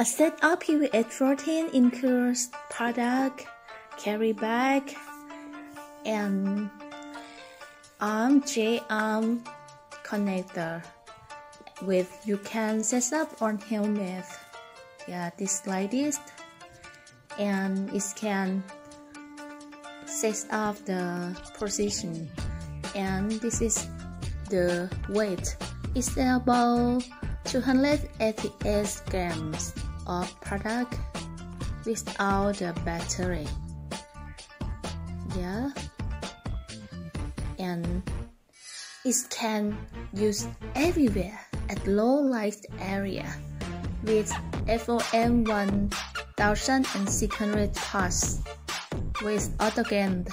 A set up of PVS-14 includes product, carry bag, and arm J arm connector with you can set up on helmet. Yeah, this like and it can set up the position. And this is the weight. It's about 288 grams of product without the battery. Yeah. And it can use everywhere at low light area with FOM 1600 parts with autogen